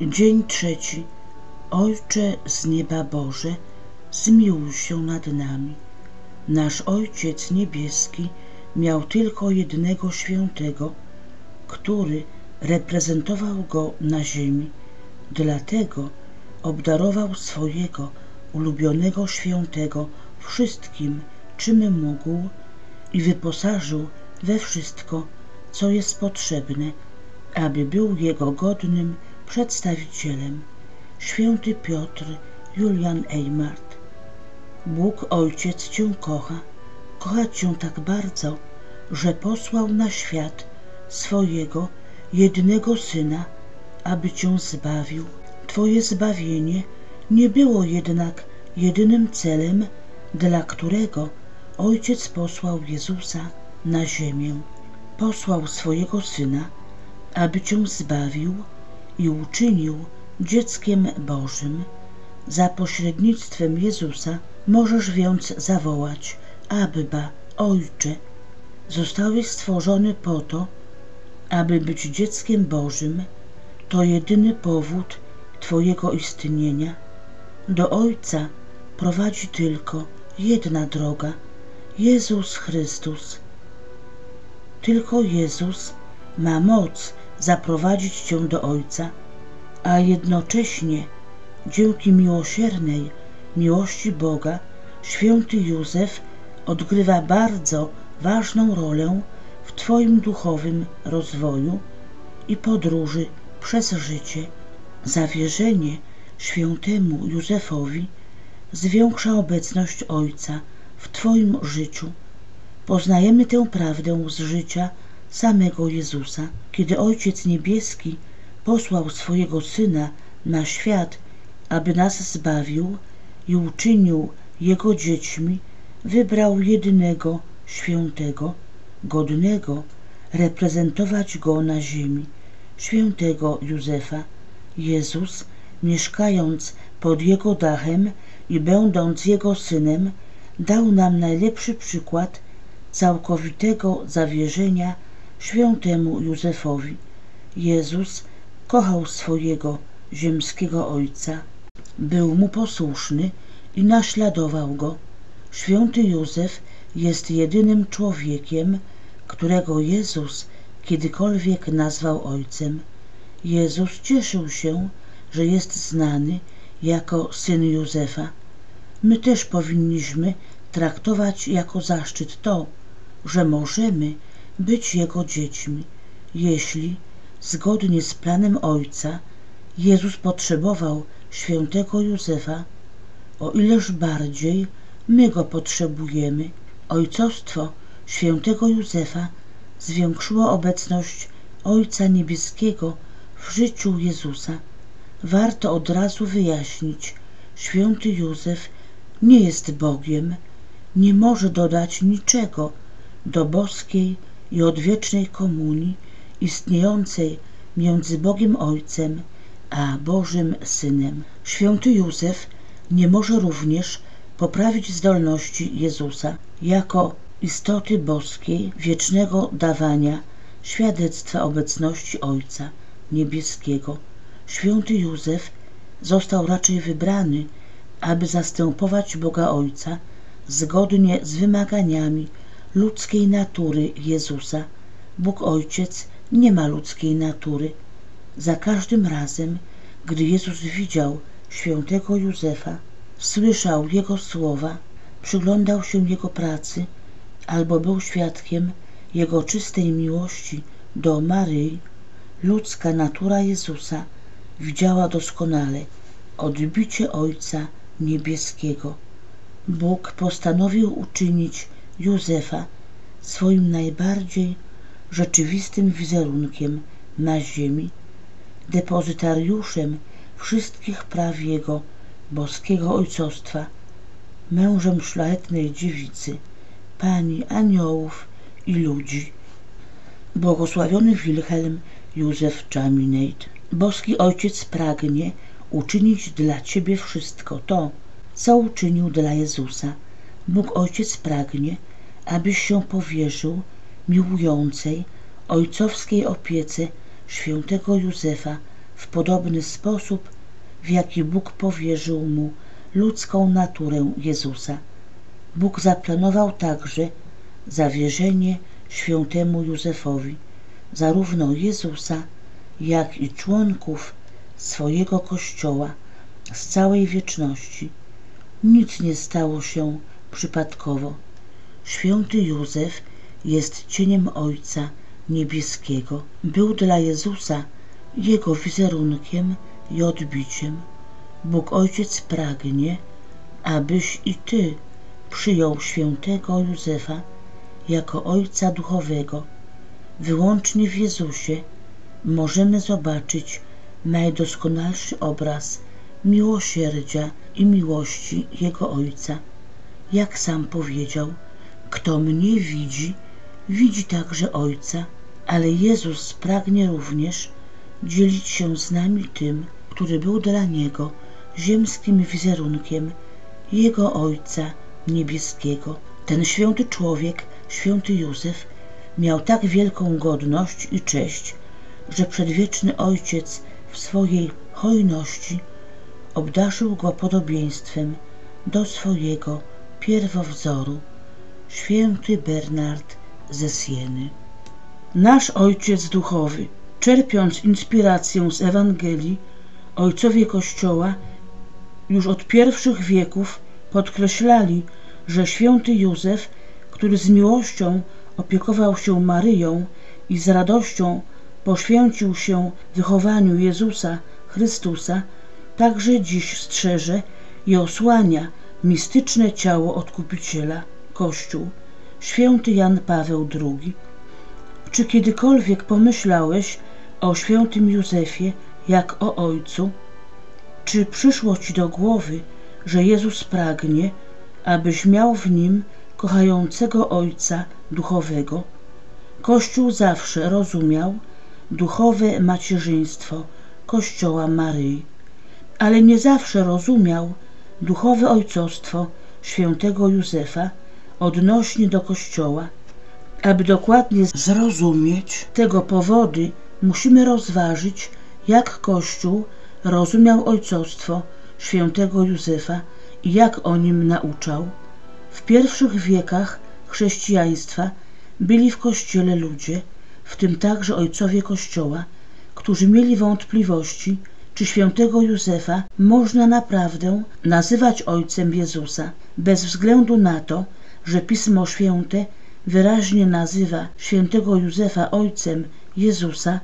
Dzień trzeci. Ojcze z nieba Boże, zmiłuj się nad nami. Nasz Ojciec Niebieski miał tylko jednego świętego, który reprezentował go na ziemi. Dlatego obdarował swojego ulubionego świętego wszystkim, czym mógł i wyposażył we wszystko, co jest potrzebne, aby był jego godnym przedstawicielem. Święty Piotr Julian Eymart Bóg Ojciec Cię kocha, kocha Cię tak bardzo, że posłał na świat swojego jednego Syna, aby Cię zbawił. Twoje zbawienie nie było jednak jedynym celem, dla którego Ojciec posłał Jezusa na ziemię. Posłał swojego Syna, aby Cię zbawił i uczynił dzieckiem Bożym. Za pośrednictwem Jezusa możesz więc zawołać Abba, Ojcze. Zostałeś stworzony po to, aby być dzieckiem Bożym. To jedyny powód Twojego istnienia. Do Ojca prowadzi tylko jedna droga Jezus Chrystus. Tylko Jezus ma moc zaprowadzić Cię do Ojca, a jednocześnie dzięki miłosiernej miłości Boga święty Józef odgrywa bardzo ważną rolę w Twoim duchowym rozwoju i podróży przez życie. Zawierzenie świętemu Józefowi zwiększa obecność Ojca w Twoim życiu. Poznajemy tę prawdę z życia samego Jezusa. Kiedy Ojciec Niebieski posłał swojego Syna na świat, aby nas zbawił i uczynił Jego dziećmi, wybrał jedynego świętego, godnego reprezentować Go na ziemi, świętego Józefa. Jezus, mieszkając pod Jego dachem i będąc Jego Synem, dał nam najlepszy przykład całkowitego zawierzenia świętemu Józefowi. Jezus kochał swojego ziemskiego Ojca, był mu posłuszny i naśladował go. Święty Józef jest jedynym człowiekiem, którego Jezus kiedykolwiek nazwał Ojcem. Jezus cieszył się, że jest znany jako syn Józefa. My też powinniśmy traktować jako zaszczyt to, że możemy być Jego dziećmi. Jeśli, zgodnie z planem Ojca, Jezus potrzebował świętego Józefa, o ileż bardziej my go potrzebujemy. Ojcostwo świętego Józefa zwiększyło obecność Ojca Niebieskiego w życiu Jezusa. Warto od razu wyjaśnić, święty Józef nie jest Bogiem, nie może dodać niczego do boskiej i odwiecznej komunii istniejącej między Bogiem Ojcem a Bożym Synem. Święty Józef nie może również poprawić zdolności Jezusa jako istoty boskiej, wiecznego dawania świadectwa obecności Ojca Niebieskiego. Święty Józef został raczej wybrany, aby zastępować Boga Ojca zgodnie z wymaganiami ludzkiej natury Jezusa. Bóg Ojciec nie ma ludzkiej natury. Za każdym razem, gdy Jezus widział świętego Józefa, słyszał Jego słowa, przyglądał się Jego pracy albo był świadkiem Jego czystej miłości do Maryi, ludzka natura Jezusa widziała doskonale odbicie Ojca Niebieskiego. Bóg postanowił uczynić Józefa swoim najbardziej rzeczywistym wizerunkiem na ziemi, depozytariuszem wszystkich praw Jego boskiego ojcostwa, mężem szlachetnej dziewicy, pani aniołów i ludzi. Błogosławiony Wilhelm Józef Chaminade. Boski Ojciec pragnie uczynić dla Ciebie wszystko to, co uczynił dla Jezusa. Bóg Ojciec pragnie, abyś się powierzył miłującej, ojcowskiej opiece świętego Józefa w podobny sposób, w jaki Bóg powierzył mu ludzką naturę Jezusa. Bóg zaplanował także zawierzenie świętemu Józefowi zarówno Jezusa, jak i członków swojego Kościoła z całej wieczności. Nic nie stało się przypadkowo. Święty Józef jest cieniem Ojca Niebieskiego. Był dla Jezusa Jego wizerunkiem i odbiciem. Bóg Ojciec pragnie, abyś i Ty przyjął świętego Józefa jako Ojca Duchowego. Wyłącznie w Jezusie możemy zobaczyć najdoskonalszy obraz miłosierdzia i miłości Jego Ojca. Jak sam powiedział, kto mnie widzi, widzi także Ojca, ale Jezus pragnie również dzielić się z nami tym, który był dla Niego ziemskim wizerunkiem Jego Ojca Niebieskiego. Ten święty człowiek, święty Józef, miał tak wielką godność i cześć, że przedwieczny Ojciec w swojej hojności obdarzył go podobieństwem do swojego pierwowzoru, święty Bernard ze Sieny. Nasz Ojciec Duchowy, czerpiąc inspirację z Ewangelii, ojcowie Kościoła już od pierwszych wieków podkreślali, że święty Józef, który z miłością opiekował się Maryją i z radością poświęcił się wychowaniu Jezusa Chrystusa, także dziś strzeże i osłania mistyczne ciało Odkupiciela, Kościół, święty Jan Paweł II. Czy kiedykolwiek pomyślałeś o świętym Józefie jak o Ojcu? Czy przyszło Ci do głowy, że Jezus pragnie, abyś miał w Nim kochającego Ojca duchowego? Kościół zawsze rozumiał duchowe macierzyństwo Kościoła Maryi, ale nie zawsze rozumiał duchowe ojcostwo świętego Józefa odnośnie do Kościoła. Aby dokładnie zrozumieć tego powody, musimy rozważyć, jak Kościół rozumiał ojcostwo świętego Józefa i jak o nim nauczał. W pierwszych wiekach chrześcijaństwa byli w Kościele ludzie, w tym także ojcowie Kościoła, którzy mieli wątpliwości, czy świętego Józefa można naprawdę nazywać ojcem Jezusa, bez względu na to, że Pismo Święte wyraźnie nazywa świętego Józefa ojcem Jezusa,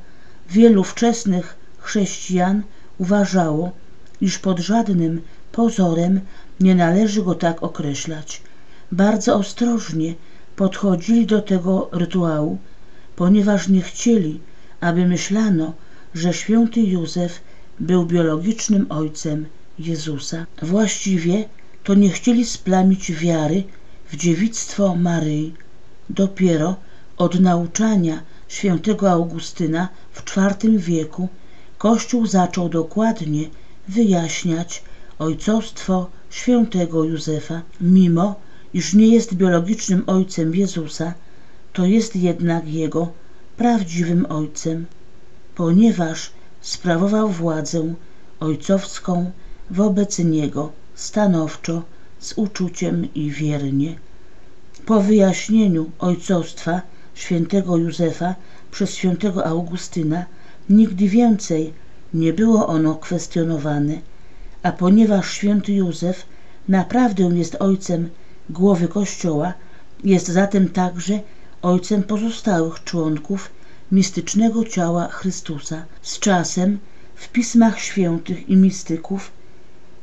wielu wczesnych chrześcijan uważało, iż pod żadnym pozorem nie należy go tak określać. Bardzo ostrożnie podchodzili do tego rytuału, ponieważ nie chcieli, aby myślano, że święty Józef był biologicznym ojcem Jezusa. Właściwie to nie chcieli splamić wiary w dziewictwo Maryi. Dopiero od nauczania świętego Augustyna w IV wieku Kościół zaczął dokładnie wyjaśniać ojcostwo świętego Józefa. Mimo, iż nie jest biologicznym ojcem Jezusa, to jest jednak jego prawdziwym ojcem, ponieważ sprawował władzę ojcowską wobec niego stanowczo, z uczuciem i wiernie. Po wyjaśnieniu ojcostwa świętego Józefa przez świętego Augustyna nigdy więcej nie było ono kwestionowane, a ponieważ święty Józef naprawdę jest ojcem głowy Kościoła, jest zatem także ojcem pozostałych członków mistycznego ciała Chrystusa. Z czasem w pismach świętych i mistyków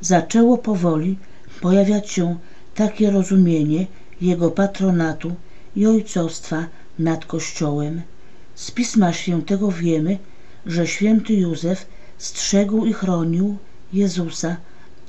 zaczęło powoli pojawiać się takie rozumienie jego patronatu i ojcostwa nad Kościołem. Z Pisma Świętego wiemy, że święty Józef strzegł i chronił Jezusa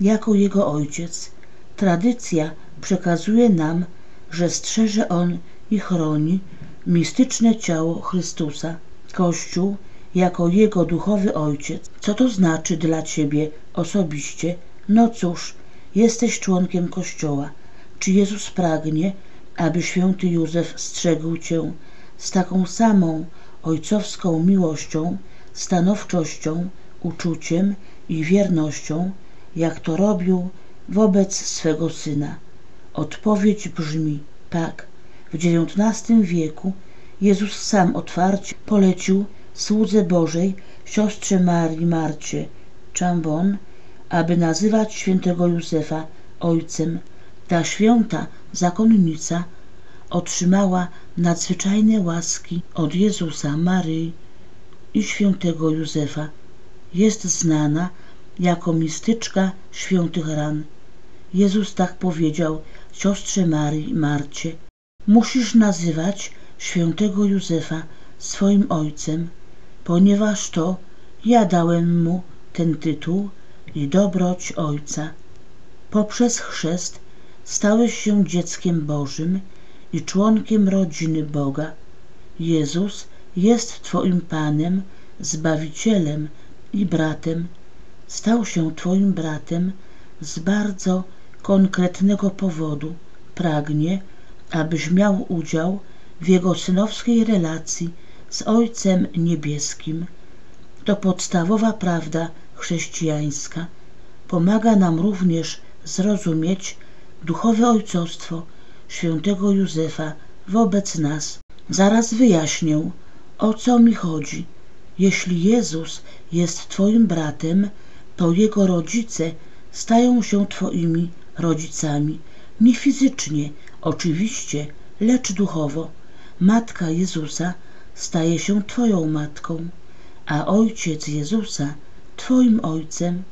jako jego ojciec. Tradycja przekazuje nam, że strzeże on i chroni mistyczne ciało Chrystusa, Kościół jako jego duchowy ojciec. Co to znaczy dla ciebie osobiście? No cóż, jesteś członkiem Kościoła. Czy Jezus pragnie, aby święty Józef strzegł cię z taką samą ojcowską miłością, stanowczością, uczuciem i wiernością, jak to robił wobec swego syna. Odpowiedź brzmi tak. W XIX wieku Jezus sam otwarcie polecił słudze Bożej siostrze Marii Marcie Chambon, aby nazywać świętego Józefa ojcem. Ta święta zakonnica otrzymała nadzwyczajne łaski od Jezusa, Maryi i świętego Józefa. Jest znana jako mistyczka świętych ran. Jezus tak powiedział siostrze Marii Marcie. Musisz nazywać świętego Józefa swoim ojcem, ponieważ to ja dałem mu ten tytuł i dobroć ojca. Poprzez chrzest stałeś się dzieckiem Bożym i członkiem rodziny Boga. Jezus jest Twoim Panem, Zbawicielem i bratem. Stał się Twoim bratem z bardzo konkretnego powodu. Pragnie, abyś miał udział w Jego synowskiej relacji z Ojcem Niebieskim. To podstawowa prawda chrześcijańska. Pomaga nam również zrozumieć duchowe ojcostwo świętego Józefa wobec nas. Zaraz wyjaśnię, o co mi chodzi. Jeśli Jezus jest Twoim bratem, to Jego rodzice stają się Twoimi rodzicami. Nie fizycznie, oczywiście, lecz duchowo. Matka Jezusa staje się Twoją matką, a Ojciec Jezusa Twoim Ojcem.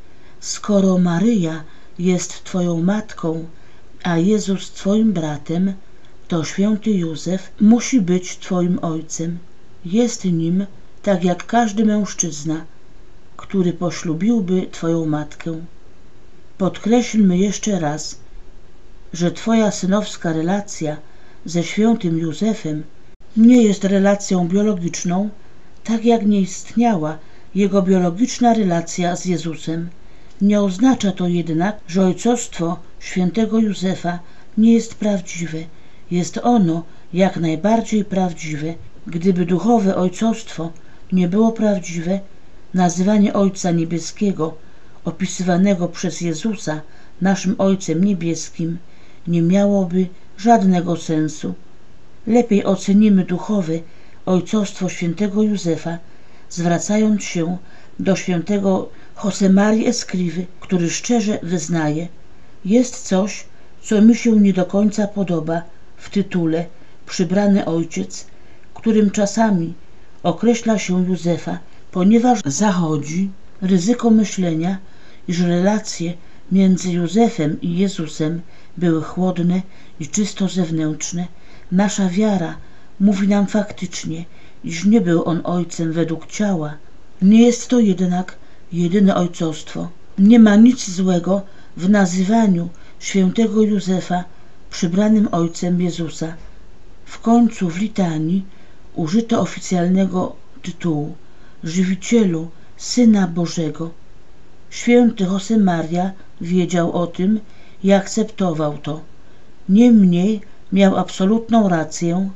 Skoro Maryja jest Twoją matką, a Jezus Twoim bratem, to święty Józef musi być Twoim ojcem. Jest nim tak jak każdy mężczyzna, który poślubiłby Twoją matkę. Podkreślmy jeszcze raz, że Twoja synowska relacja ze świętym Józefem nie jest relacją biologiczną, tak jak nie istniała jego biologiczna relacja z Jezusem. Nie oznacza to jednak, że ojcostwo świętego Józefa nie jest prawdziwe. Jest ono jak najbardziej prawdziwe. Gdyby duchowe ojcostwo nie było prawdziwe, nazywanie Ojca Niebieskiego, opisywanego przez Jezusa naszym Ojcem Niebieskim, nie miałoby żadnego sensu. Lepiej ocenimy duchowe ojcostwo świętego Józefa, zwracając się do świętego Josemarii Escriwy, który szczerze wyznaje, jest coś, co mi się nie do końca podoba w tytule Przybrany Ojciec, którym czasami określa się Józefa, ponieważ zachodzi ryzyko myślenia, iż relacje między Józefem i Jezusem były chłodne i czysto zewnętrzne, nasza wiara mówi nam faktycznie, iż nie był on ojcem według ciała. Nie jest to jednak jedyne ojcostwo. Nie ma nic złego w nazywaniu świętego Józefa przybranym ojcem Jezusa. W końcu w litanii użyto oficjalnego tytułu Żywicielu Syna Bożego. Święty Josemaria wiedział o tym i akceptował to. Niemniej miał absolutną rację,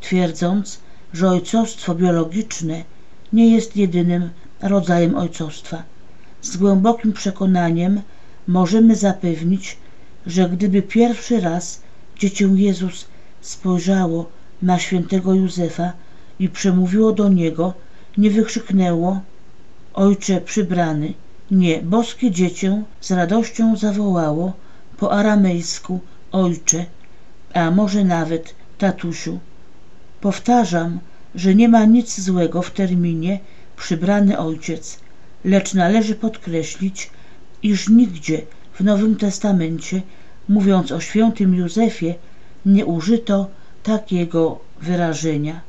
twierdząc, że ojcostwo biologiczne nie jest jedynym rodzajem ojcostwa. Z głębokim przekonaniem możemy zapewnić, że gdyby pierwszy raz dziecię Jezus spojrzało na świętego Józefa i przemówiło do niego, nie wykrzyknęło Ojcze przybrany. Nie, boskie dziecię z radością zawołało po aramejsku Ojcze, a może nawet tatusiu. Powtarzam, że nie ma nic złego w terminie przybrany ojciec, lecz należy podkreślić, iż nigdzie w Nowym Testamencie, mówiąc o świętym Józefie, nie użyto takiego wyrażenia.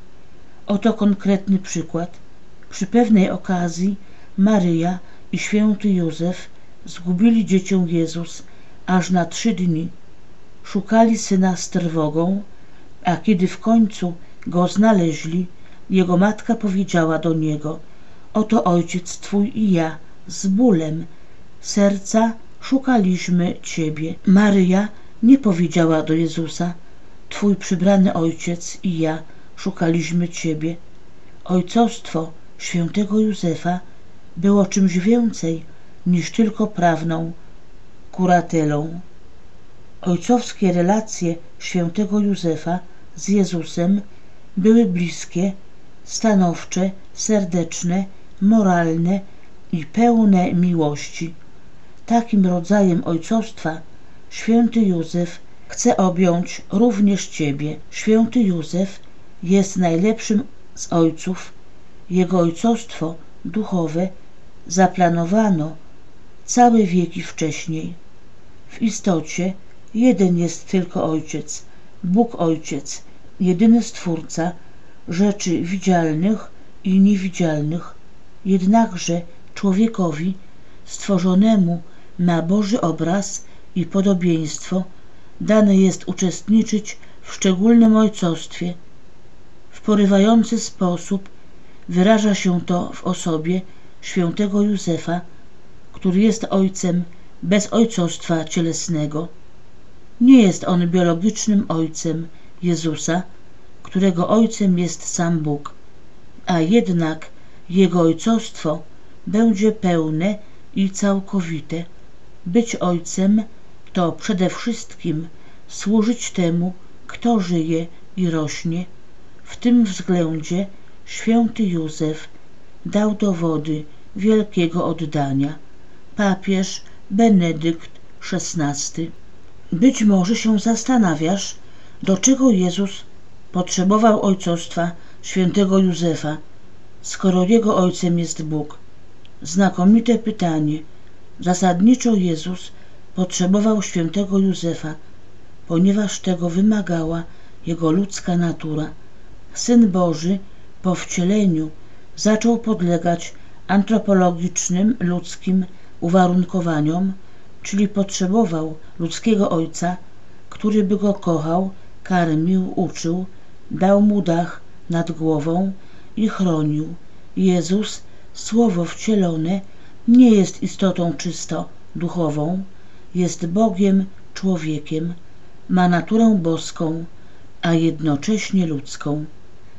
Oto konkretny przykład. Przy pewnej okazji Maryja i święty Józef zgubili dziecię Jezus aż na trzy dni. Szukali syna z trwogą, a kiedy w końcu go znaleźli, jego matka powiedziała do niego Oto ojciec twój i ja z bólem serca szukaliśmy ciebie. Maryja nie powiedziała do Jezusa Twój przybrany ojciec i ja szukaliśmy ciebie. Ojcostwo świętego Józefa było czymś więcej niż tylko prawną kuratelą. Ojcowskie relacje świętego Józefa z Jezusem były bliskie, stanowcze, serdeczne, moralne i pełne miłości. Takim rodzajem ojcostwa święty Józef chce objąć również Ciebie. Święty Józef jest najlepszym z ojców. Jego ojcostwo duchowe zaplanowano całe wieki wcześniej. W istocie jeden jest tylko Ojciec, Bóg Ojciec, jedyny Stwórca rzeczy widzialnych i niewidzialnych, jednakże człowiekowi stworzonemu na Boży obraz i podobieństwo dane jest uczestniczyć w szczególnym ojcostwie. W porywający sposób wyraża się to w osobie świętego Józefa, który jest ojcem bez ojcostwa cielesnego. Nie jest on biologicznym ojcem Jezusa, którego ojcem jest sam Bóg, a jednak jego ojcostwo będzie pełne i całkowite. Być ojcem to przede wszystkim służyć temu, kto żyje i rośnie. W tym względzie święty Józef dał dowody wielkiego oddania. Papież Benedykt XVI. Być może się zastanawiasz, do czego Jezus potrzebował ojcostwa świętego Józefa, skoro jego ojcem jest Bóg. Znakomite pytanie. Zasadniczo Jezus potrzebował świętego Józefa, ponieważ tego wymagała jego ludzka natura. Syn Boży po wcieleniu zaczął podlegać antropologicznym ludzkim uwarunkowaniom, czyli potrzebował ludzkiego ojca, który by go kochał, karmił, uczył, dał mu dach nad głową i chronił. Jezus, Słowo wcielone, nie jest istotą czysto duchową, jest Bogiem, człowiekiem, ma naturę boską, a jednocześnie ludzką.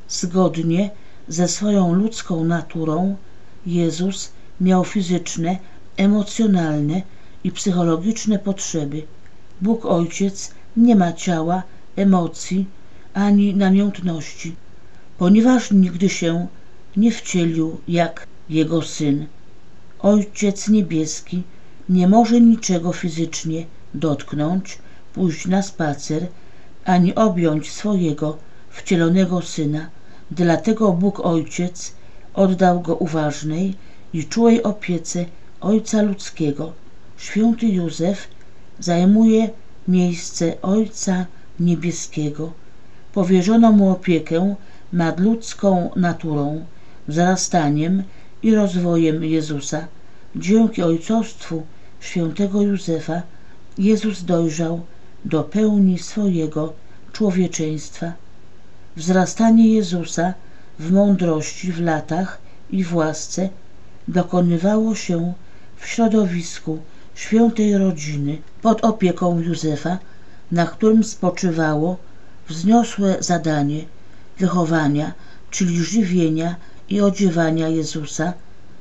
Zgodnie ze swoją ludzką naturą Jezus miał fizyczne, emocjonalne i psychologiczne potrzeby. Bóg Ojciec nie ma ciała, emocji ani namiętności, ponieważ nigdy się nie wcielił jak jego Syn. Ojciec Niebieski nie może niczego fizycznie dotknąć, pójść na spacer, ani objąć swojego wcielonego Syna. Dlatego Bóg Ojciec oddał go uważnej i czułej opiece Ojca Ludzkiego. Święty Józef zajmuje miejsce Ojca Niebieskiego. Powierzono mu opiekę nad ludzką naturą, wzrastaniem i rozwojem Jezusa. Dzięki ojcostwu świętego Józefa Jezus dojrzał do pełni swojego człowieczeństwa. Wzrastanie Jezusa w mądrości, w latach i w łasce dokonywało się w środowisku świętej rodziny pod opieką Józefa, na którym spoczywało wzniosłe zadanie wychowania, czyli żywienia i odziewania Jezusa,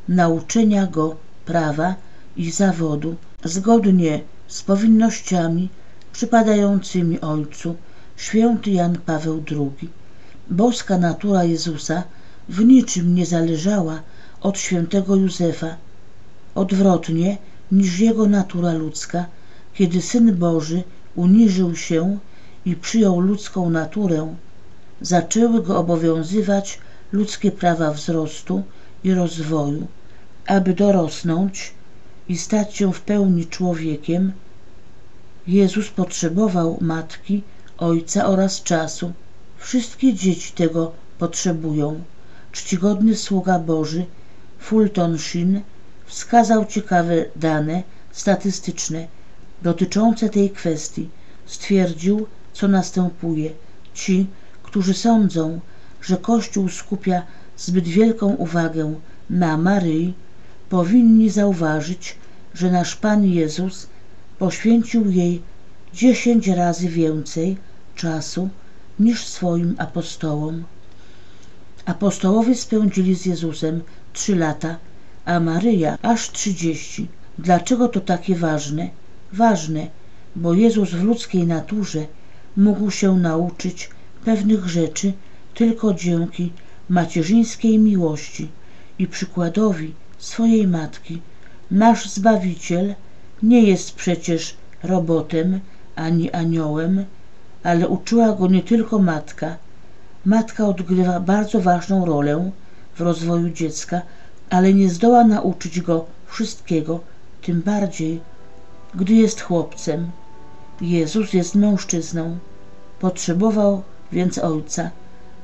nauczenia Go prawa i zawodu zgodnie z powinnościami przypadającymi Ojcu, święty Jan Paweł II. Boska natura Jezusa w niczym nie zależała od świętego Józefa, odwrotnie niż jego natura ludzka, kiedy Syn Boży uniżył się i przyjął ludzką naturę, zaczęły go obowiązywać ludzkie prawa wzrostu i rozwoju. Aby dorosnąć i stać się w pełni człowiekiem, Jezus potrzebował matki, ojca oraz czasu. Wszystkie dzieci tego potrzebują. Czcigodny sługa Boży Fulton Sheen wskazał ciekawe dane statystyczne dotyczące tej kwestii. Stwierdził, co następuje. Ci, którzy sądzą, że Kościół skupia zbyt wielką uwagę na Maryi, powinni zauważyć, że nasz Pan Jezus poświęcił jej dziesięć razy więcej czasu niż swoim apostołom. Apostołowie spędzili z Jezusem trzy lata, a Maryja aż trzydzieści. Dlaczego to takie ważne? Ważne, bo Jezus w ludzkiej naturze mógł się nauczyć pewnych rzeczy tylko dzięki macierzyńskiej miłości i przykładowi swojej matki. Nasz Zbawiciel nie jest przecież robotem ani aniołem, ale uczyła go nie tylko matka. Matka odgrywa bardzo ważną rolę w rozwoju dziecka, ale nie zdoła nauczyć go wszystkiego, tym bardziej, gdy jest chłopcem. Jezus jest mężczyzną. Potrzebował więc ojca,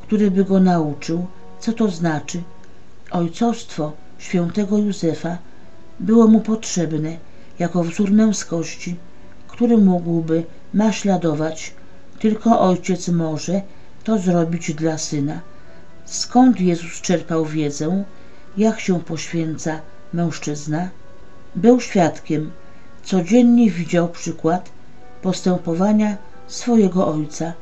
który by go nauczył, co to znaczy. Ojcostwo świętego Józefa było mu potrzebne jako wzór męskości, który mógłby naśladować. Tylko ojciec może to zrobić dla syna. Skąd Jezus czerpał wiedzę, jak się poświęca mężczyzna? Był świadkiem, codziennie widział przykład postępowania swojego ojca,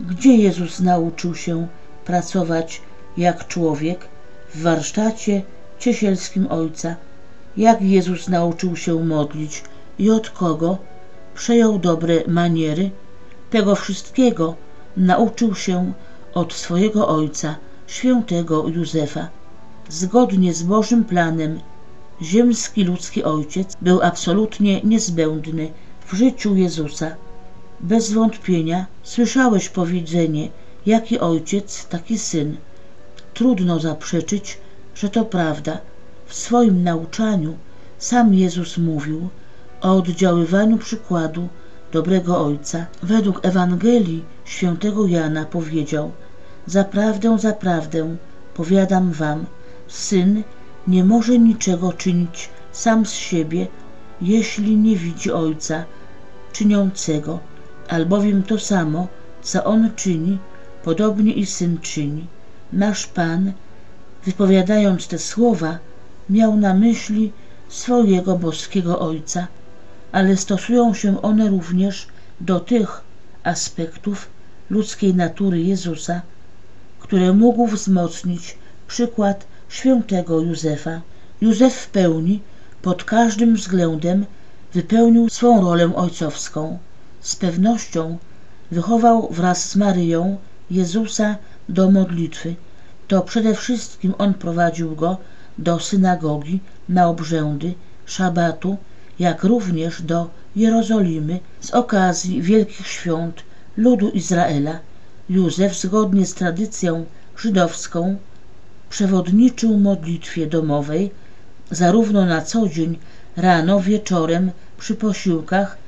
gdzie Jezus nauczył się pracować jak człowiek w warsztacie ciesielskim ojca, jak Jezus nauczył się modlić i od kogo przejął dobre maniery, tego wszystkiego nauczył się od swojego ojca, świętego Józefa. Zgodnie z Bożym planem, ziemski ludzki ojciec był absolutnie niezbędny w życiu Jezusa. Bez wątpienia słyszałeś powiedzenie, jaki ojciec, taki syn. Trudno zaprzeczyć, że to prawda. W swoim nauczaniu sam Jezus mówił o oddziaływaniu przykładu dobrego ojca. Według Ewangelii świętego Jana powiedział Zaprawdę, zaprawdę, powiadam wam, syn nie może niczego czynić sam z siebie, jeśli nie widzi ojca czyniącego, albowiem to samo, co on czyni, podobnie i syn czyni. Nasz Pan, wypowiadając te słowa, miał na myśli swojego boskiego Ojca, ale stosują się one również do tych aspektów ludzkiej natury Jezusa, które mógł wzmocnić przykład świętego Józefa. Józef w pełni, pod każdym względem, wypełnił swą rolę ojcowską. Z pewnością wychował wraz z Maryją Jezusa do modlitwy. To przede wszystkim on prowadził go do synagogi na obrzędy szabatu, jak również do Jerozolimy z okazji wielkich świąt ludu Izraela. Józef zgodnie z tradycją żydowską przewodniczył modlitwie domowej zarówno na co dzień, rano, wieczorem, przy posiłkach,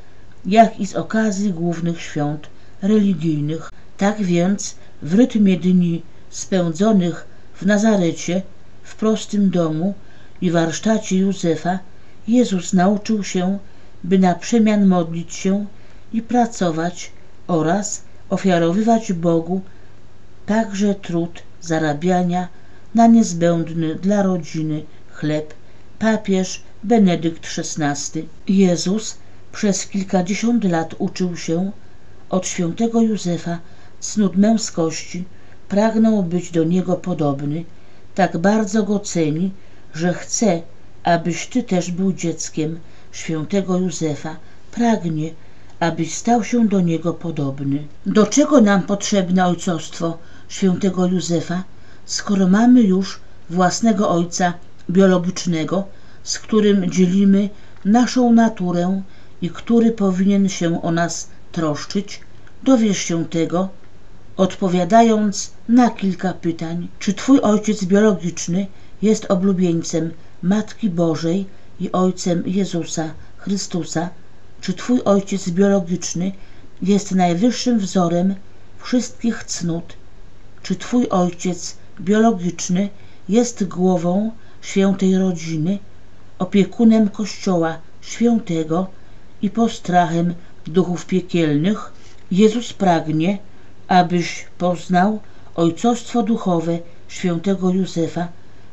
jak i z okazji głównych świąt religijnych. Tak więc w rytmie dni spędzonych w Nazarecie, w prostym domu i warsztacie Józefa, Jezus nauczył się, by na przemian modlić się i pracować oraz ofiarowywać Bogu także trud zarabiania na niezbędny dla rodziny chleb. Papież Benedykt XVI. Jezus przez kilkadziesiąt lat uczył się od świętego Józefa cnót męskości, pragnął być do niego podobny, tak bardzo go ceni, że chce, abyś ty też był dzieckiem świętego Józefa, pragnie, abyś stał się do niego podobny. Do czego nam potrzebne ojcostwo świętego Józefa, skoro mamy już własnego ojca biologicznego, z którym dzielimy naszą naturę i który powinien się o nas troszczyć, dowiesz się tego, odpowiadając na kilka pytań. Czy Twój ojciec biologiczny jest oblubieńcem Matki Bożej i ojcem Jezusa Chrystusa? Czy Twój ojciec biologiczny jest najwyższym wzorem wszystkich cnót? Czy Twój ojciec biologiczny jest głową świętej rodziny, opiekunem Kościoła świętego i postrachem duchów piekielnych? Jezus pragnie, abyś poznał ojcostwo duchowe świętego Józefa,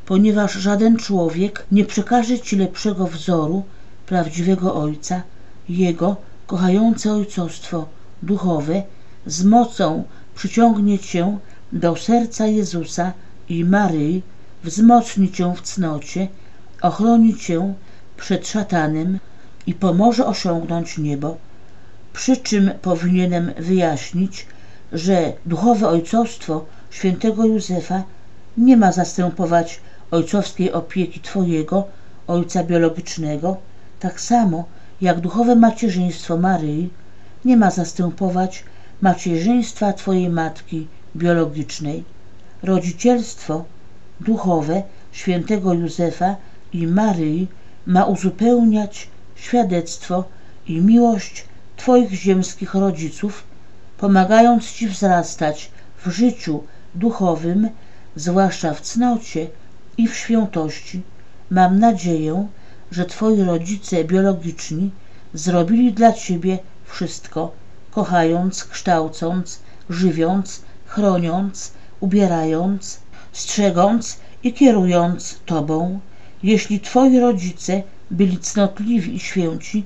ponieważ żaden człowiek nie przekaże ci lepszego wzoru prawdziwego Ojca, Jego kochające ojcostwo duchowe z mocą przyciągnie cię do serca Jezusa i Maryi, wzmocni cię w cnocie ochroni cię przed szatanem i pomoże osiągnąć niebo. Przy czym powinienem wyjaśnić, że duchowe ojcostwo świętego Józefa nie ma zastępować ojcowskiej opieki Twojego, ojca biologicznego, tak samo jak duchowe macierzyństwo Maryi nie ma zastępować macierzyństwa Twojej matki biologicznej. Rodzicielstwo duchowe świętego Józefa i Maryi ma uzupełniać świadectwo i miłość Twoich ziemskich rodziców, pomagając Ci wzrastać w życiu duchowym, zwłaszcza w cnocie i w świętości. Mam nadzieję, że Twoi rodzice biologiczni zrobili dla Ciebie wszystko, kochając, kształcąc, żywiąc, chroniąc, ubierając, strzegąc i kierując Tobą. Jeśli Twoi rodzice byli cnotliwi i święci,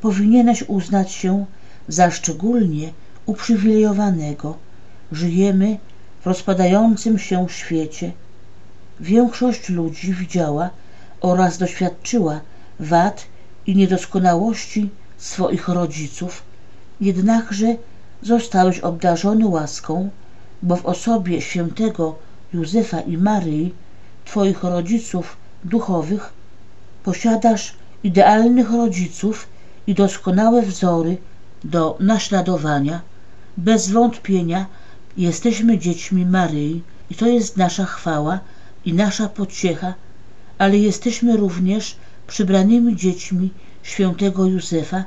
powinieneś uznać się za szczególnie uprzywilejowanego. Żyjemy w rozpadającym się świecie. Większość ludzi widziała oraz doświadczyła wad i niedoskonałości swoich rodziców, jednakże zostałeś obdarzony łaską, bo w osobie świętego Józefa i Maryi, Twoich rodziców duchowych, posiadasz idealnych rodziców i doskonałe wzory do naśladowania. Bez wątpienia jesteśmy dziećmi Maryi i to jest nasza chwała i nasza pociecha, ale jesteśmy również przybranymi dziećmi świętego Józefa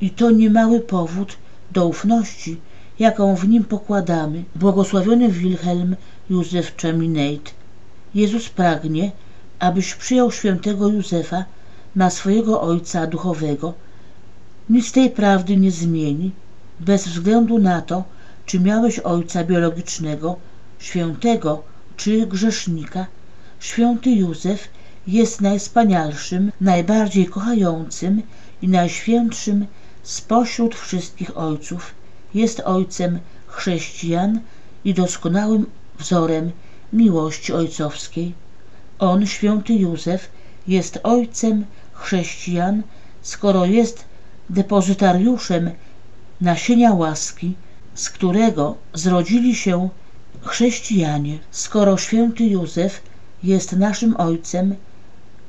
i to niemały powód do ufności, jaką w nim pokładamy. Błogosławiony Wilhelm Józef Chaminade. Jezus pragnie, abyś przyjął świętego Józefa na swojego ojca duchowego. Nic tej prawdy nie zmieni, bez względu na to, czy miałeś ojca biologicznego, świętego czy grzesznika. Święty Józef jest najwspanialszym, najbardziej kochającym i najświętszym spośród wszystkich ojców. Jest ojcem chrześcijan i doskonałym wzorem miłości ojcowskiej. On, święty Józef, jest ojcem chrześcijan, skoro jest depozytariuszem nasienia łaski, z którego zrodzili się chrześcijanie. Skoro święty Józef jest naszym ojcem,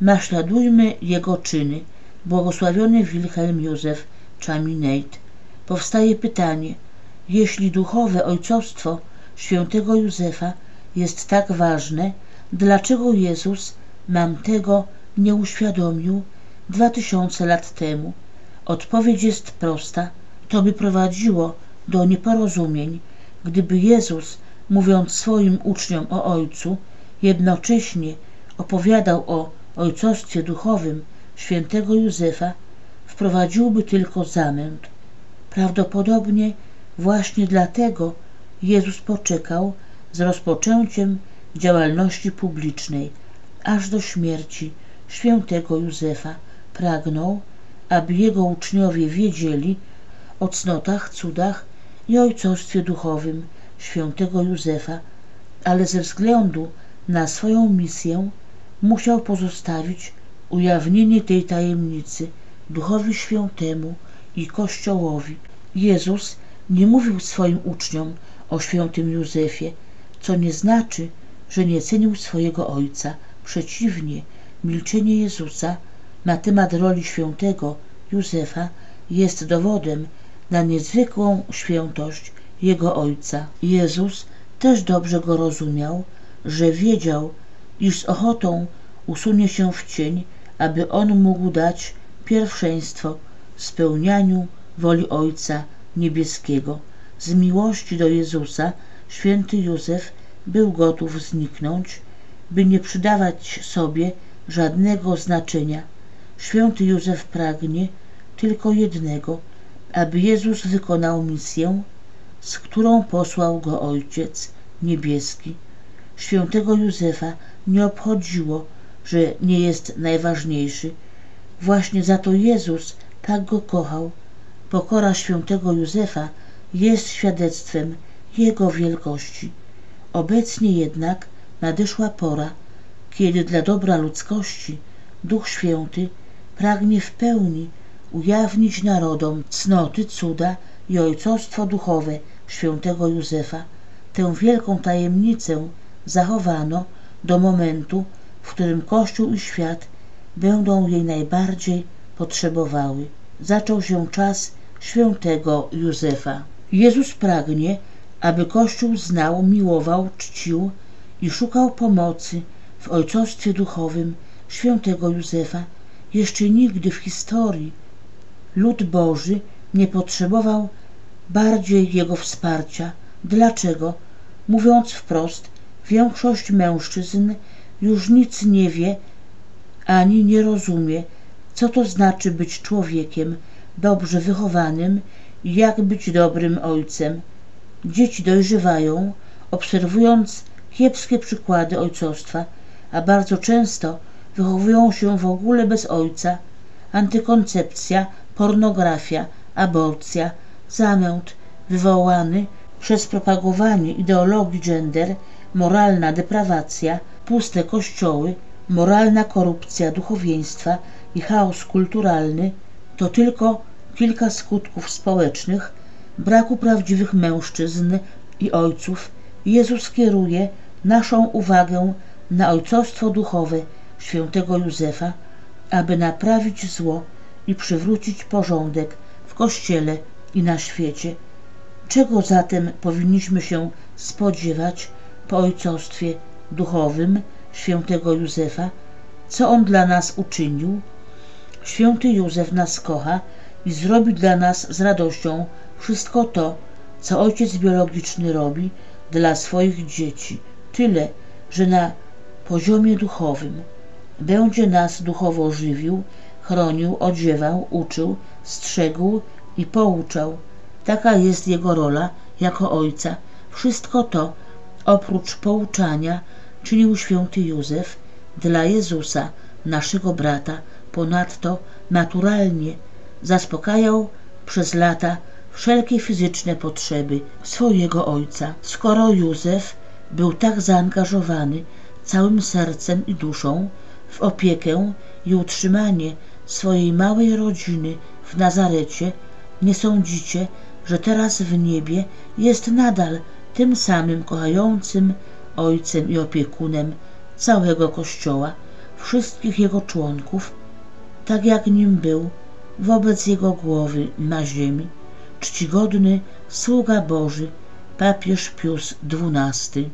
naśladujmy jego czyny. Błogosławiony Wilhelm Józef Chaminade. Powstaje pytanie, jeśli duchowe ojcostwo świętego Józefa jest tak ważne, dlaczego Jezus nam tego nie uświadomił dwa tysiące lat temu? Odpowiedź jest prosta. To by prowadziło do nieporozumień, gdyby Jezus, mówiąc swoim uczniom o Ojcu, jednocześnie opowiadał o ojcostwie duchowym świętego Józefa, wprowadziłby tylko zamęt. Prawdopodobnie właśnie dlatego Jezus poczekał z rozpoczęciem działalności publicznej aż do śmierci świętego Józefa. Pragnął, aby jego uczniowie wiedzieli o cnotach, cudach i ojcostwie duchowym świętego Józefa, ale ze względu na swoją misję musiał pozostawić ujawnienie tej tajemnicy Duchowi Świętemu i Kościołowi. Jezus nie mówił swoim uczniom o świętym Józefie, co nie znaczy, że nie cenił swojego Ojca. Przeciwnie, milczenie Jezusa na temat roli świętego Józefa jest dowodem na niezwykłą świętość jego Ojca. Jezus też dobrze go rozumiał, że wiedział, iż z ochotą usunie się w cień, aby on mógł dać pierwszeństwo spełnianiu woli Ojca Niebieskiego. Z miłości do Jezusa święty Józef był gotów zniknąć, by nie przydawać sobie żadnego znaczenia. Święty Józef pragnie tylko jednego, aby Jezus wykonał misję, z którą posłał go Ojciec Niebieski. Świętego Józefa nie obchodziło, że nie jest najważniejszy. Właśnie za to Jezus tak go kochał. Pokora świętego Józefa jest świadectwem Jego wielkości. Obecnie jednak nadeszła pora, kiedy dla dobra ludzkości Duch Święty pragnie w pełni ujawnić narodom cnoty, cuda i ojcostwo duchowe świętego Józefa. Tę wielką tajemnicę zachowano do momentu, w którym Kościół i świat będą jej najbardziej potrzebowały. Zaczął się czas świętego Józefa. Jezus pragnie, aby Kościół znał, miłował, czcił i szukał pomocy w ojcostwie duchowym świętego Józefa. Jeszcze nigdy w historii lud Boży nie potrzebował bardziej jego wsparcia. Dlaczego? Mówiąc wprost, większość mężczyzn już nic nie wie ani nie rozumie, co to znaczy być człowiekiem dobrze wychowanym i jak być dobrym ojcem. Dzieci dojrzewają, obserwując kiepskie przykłady ojcostwa, a bardzo często wychowują się w ogóle bez ojca. Antykoncepcja, pornografia, aborcja, zamęt wywołany przez propagowanie ideologii gender, moralna deprawacja, puste kościoły, moralna korupcja duchowieństwa i chaos kulturalny to tylko kilka skutków społecznych braku prawdziwych mężczyzn i ojców. Jezus kieruje naszą uwagę na ojcostwo duchowe świętego Józefa, aby naprawić zło i przywrócić porządek w Kościele i na świecie. Czego zatem powinniśmy się spodziewać po ojcostwie duchowym świętego Józefa? Co on dla nas uczynił? Święty Józef nas kocha i zrobi dla nas z radością wszystko to, co ojciec biologiczny robi dla swoich dzieci. Tyle, że na poziomie duchowym będzie nas duchowo żywił, chronił, odziewał, uczył, strzegł i pouczał. Taka jest jego rola jako ojca. Wszystko to, oprócz pouczania, czynił święty Józef dla Jezusa, naszego brata. Ponadto naturalnie zaspokajał przez lata wszelkie fizyczne potrzeby swojego ojca. Skoro Józef był tak zaangażowany całym sercem i duszą w opiekę i utrzymanie swojej małej rodziny w Nazarecie, nie sądzicie, że teraz w niebie jest nadal tym samym kochającym ojcem i opiekunem całego Kościoła, wszystkich jego członków, tak jak nim był wobec jego głowy na ziemi, czcigodny sługa Boży, papież Pius XII.